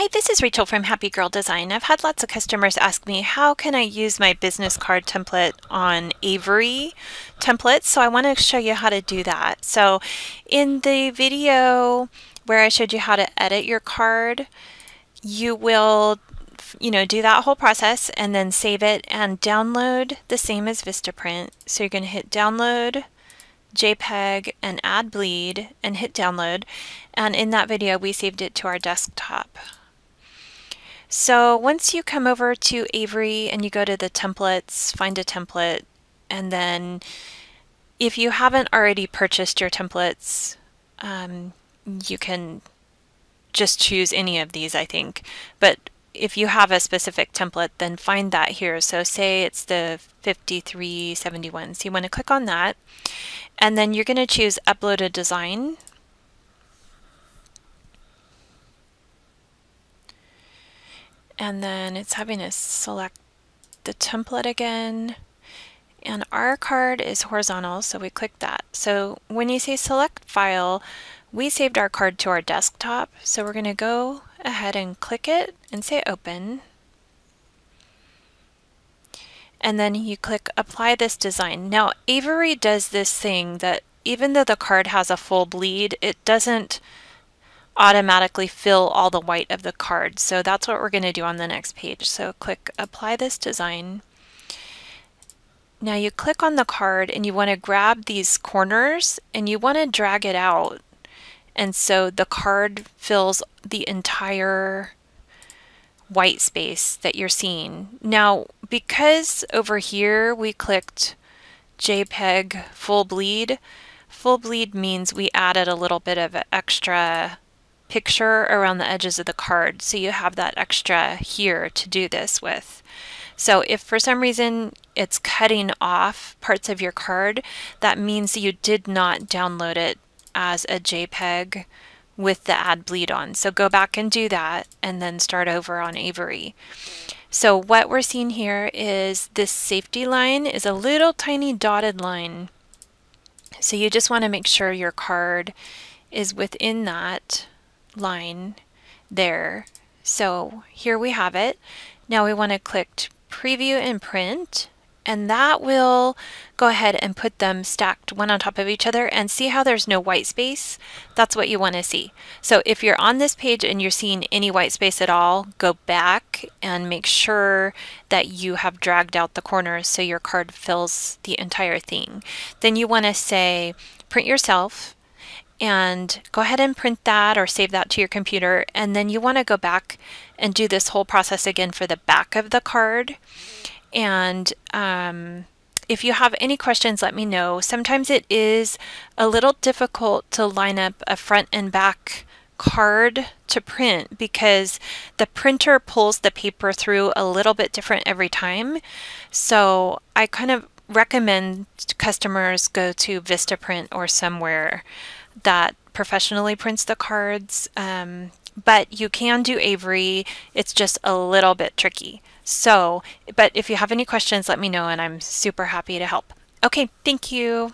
Hi, this is Rachel from Happy Girl Design. I've had lots of customers ask me how can I use my business card template on Avery templates. So I want to show you how to do that. So in the video where I showed you how to edit your card, you will you know, do that whole process and then save it and download the same as Vistaprint. So you're going to hit download, JPEG and add bleed and hit download. And in that video, we saved it to our desktop. So once you come over to Avery and you go to the templates, find a template, and then if you haven't already purchased your templates, um, you can just choose any of these, I think. But if you have a specific template, then find that here. So say it's the 5371. So you want to click on that, and then you're going to choose Upload a Design. And then it's having us select the template again. And our card is horizontal so we click that. So when you say select file we saved our card to our desktop. So we're going to go ahead and click it and say open. And then you click apply this design. Now Avery does this thing that even though the card has a full bleed it doesn't automatically fill all the white of the card. So that's what we're going to do on the next page. So click apply this design. Now you click on the card and you want to grab these corners and you want to drag it out. And so the card fills the entire white space that you're seeing. Now, because over here we clicked JPEG full bleed, full bleed means we added a little bit of extra picture around the edges of the card so you have that extra here to do this with. So if for some reason it's cutting off parts of your card, that means you did not download it as a JPEG with the add bleed on. So go back and do that and then start over on Avery. So what we're seeing here is this safety line is a little tiny dotted line. So you just want to make sure your card is within that line there. So here we have it. Now we want to click preview and print and that will go ahead and put them stacked one on top of each other and see how there's no white space. That's what you want to see. So if you're on this page and you're seeing any white space at all, go back and make sure that you have dragged out the corners so your card fills the entire thing. Then you want to say print yourself and go ahead and print that or save that to your computer. And then you want to go back and do this whole process again for the back of the card. And um, if you have any questions let me know. Sometimes it is a little difficult to line up a front and back card to print because the printer pulls the paper through a little bit different every time. So I kind of recommend customers go to Vistaprint or somewhere that professionally prints the cards. Um, but you can do Avery. It's just a little bit tricky. So, but if you have any questions, let me know and I'm super happy to help. Okay, thank you.